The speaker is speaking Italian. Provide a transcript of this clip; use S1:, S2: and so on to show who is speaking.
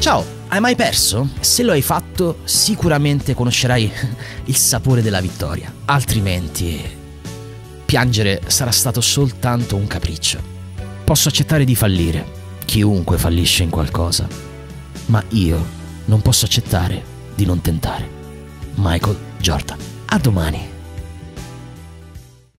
S1: Ciao, hai mai perso? Se lo hai fatto, sicuramente conoscerai il sapore della vittoria. Altrimenti, piangere sarà stato soltanto un capriccio. Posso accettare di fallire, chiunque fallisce in qualcosa, ma io non posso accettare di non tentare. Michael Jordan. A domani.